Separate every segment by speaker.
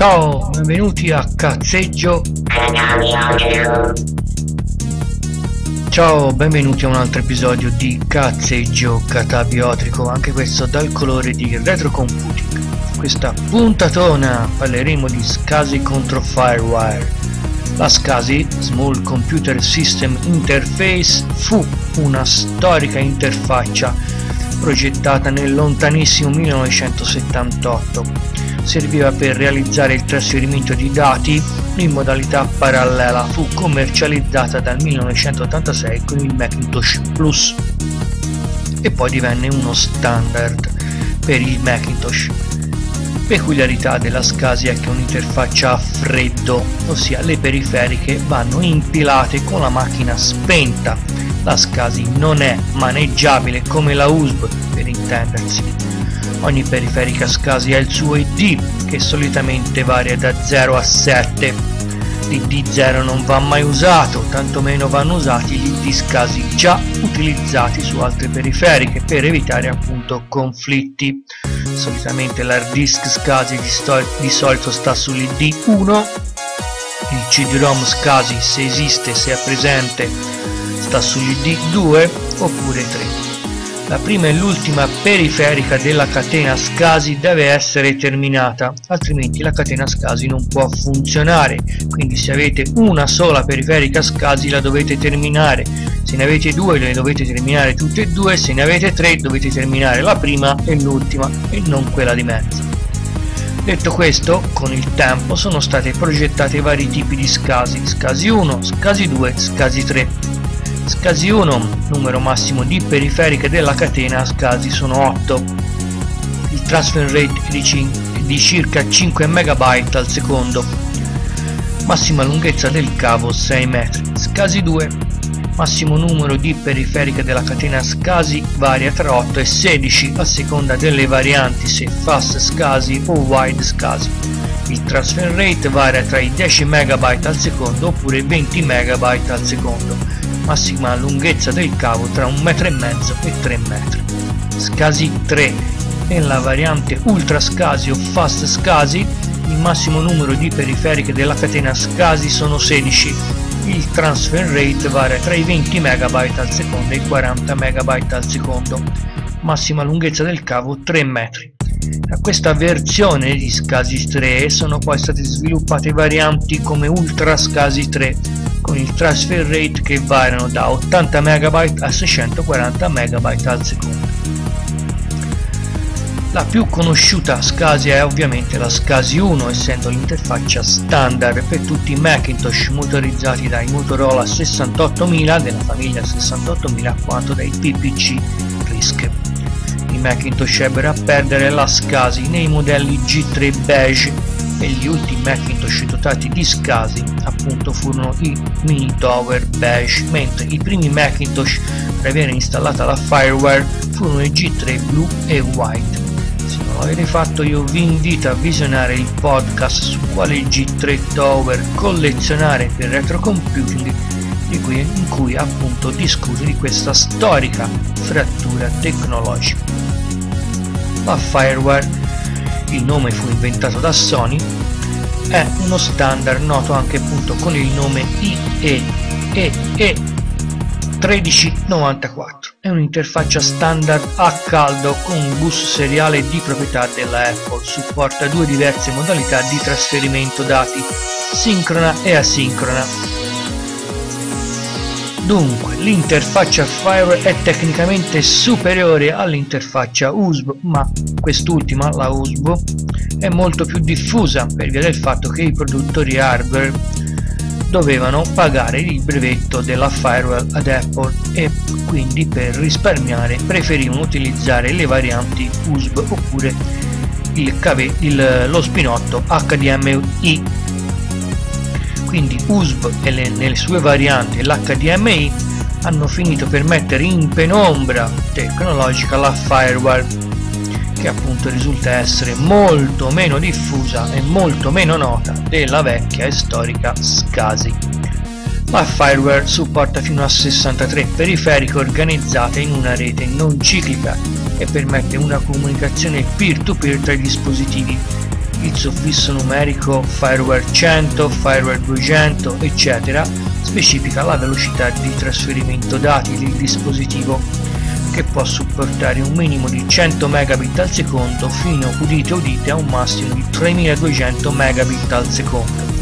Speaker 1: Ciao, benvenuti a Cazzeggio. Ciao, benvenuti a un altro episodio di Cazzeggio Catabiotrico, anche questo dal colore di Retrocomputing. Questa puntatona parleremo di SCSI contro Firewire. La SCSI, Small Computer System Interface, fu una storica interfaccia progettata nel lontanissimo 1978. Serviva per realizzare il trasferimento di dati in modalità parallela. Fu commercializzata dal 1986 con il Macintosh Plus e poi divenne uno standard per il Macintosh. Peculiarità della SCSI è che un'interfaccia a freddo, ossia le periferiche vanno impilate con la macchina spenta. La SCSI non è maneggiabile come la USB per intendersi. Ogni periferica SCSI ha il suo ID che solitamente varia da 0 a 7. L'ID 0 non va mai usato, tantomeno vanno usati gli ID SCSI già utilizzati su altre periferiche per evitare appunto conflitti. Solitamente l'hard disk SCSI di, di solito sta sull'ID 1 il CD-ROM SCSI se esiste, se è presente sta sull'ID 2 oppure 3 la prima e l'ultima periferica della catena SCSI deve essere terminata altrimenti la catena SCSI non può funzionare. Quindi se avete una sola periferica SCSI la dovete terminare. Se ne avete due le dovete terminare tutte e due. Se ne avete tre dovete terminare la prima e l'ultima e non quella di mezzo. Detto questo con il tempo sono state progettate vari tipi di scasi. Scasi 1 scasi 2 scasi 3 scasi 1 numero massimo di periferiche della catena scasi sono 8 il transfer rate è di, di circa 5 MB al secondo massima lunghezza del cavo 6 metri scasi 2 massimo numero di periferiche della catena SCSI varia tra 8 e 16 a seconda delle varianti se fast SCSI o wide SCSI. Il transfer rate varia tra i 10 MB al secondo oppure 20 MB al secondo. Massima lunghezza del cavo tra 1,5 m e 3 m. SCSI 3 nella variante Ultra SCSI o Fast SCSI il massimo numero di periferiche della catena SCSI sono 16 il transfer rate varia tra i 20 MB al secondo e i 40 MB al secondo, massima lunghezza del cavo 3 metri. Questa versione di SCSI 3 sono poi state sviluppate varianti come Ultra SCSI 3 con il transfer rate che variano da 80 MB a 640 MB al secondo. La più conosciuta SCSI è ovviamente la SCSI 1 essendo l'interfaccia standard per tutti i Macintosh motorizzati dai Motorola 68000 della famiglia 68000 quanto dai PPC RISC. Macintosh ebbero a perdere la SCSI nei modelli G3 Beige e gli ultimi Macintosh dotati di SCSI appunto furono i Mini Tower Beige mentre i primi Macintosh per avere installata la Fireware furono i G3 Blue e White. Avete fatto io vi invito a visionare il podcast su quale G3 Tower collezionare per retrocomputing di cui, in cui appunto discuto di questa storica frattura tecnologica. La Fireware, il nome fu inventato da Sony, è uno standard noto anche appunto con il nome IEEE 1394. È un'interfaccia standard a caldo con un bus seriale di proprietà della Apple. Supporta due diverse modalità di trasferimento dati, sincrona e asincrona. Dunque, l'interfaccia Fire è tecnicamente superiore all'interfaccia USB, ma quest'ultima, la USB, è molto più diffusa per via del fatto che i produttori hardware dovevano pagare il brevetto della firewall ad Apple e quindi per risparmiare preferivano utilizzare le varianti USB oppure il cave, il, lo spinotto HDMI quindi USB e le, nelle sue varianti l'HDMI hanno finito per mettere in penombra tecnologica la firewall che appunto risulta essere molto meno diffusa e molto meno nota della vecchia e storica SCSI. La Fireware supporta fino a 63 periferiche organizzate in una rete non ciclica e permette una comunicazione peer-to-peer -peer tra i dispositivi. Il suffisso numerico fireware 100, fireware 200 eccetera specifica la velocità di trasferimento dati del dispositivo che può supportare un minimo di 100 megabit al secondo fino udite udite a un massimo di 3200 megabit al secondo.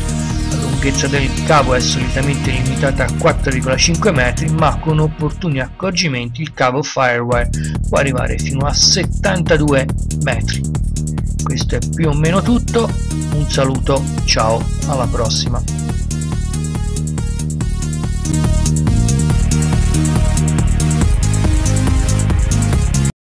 Speaker 1: La lunghezza del cavo è solitamente limitata a 4,5 metri ma con opportuni accorgimenti il cavo firewire può arrivare fino a 72 metri questo è più o meno tutto. Un saluto ciao alla prossima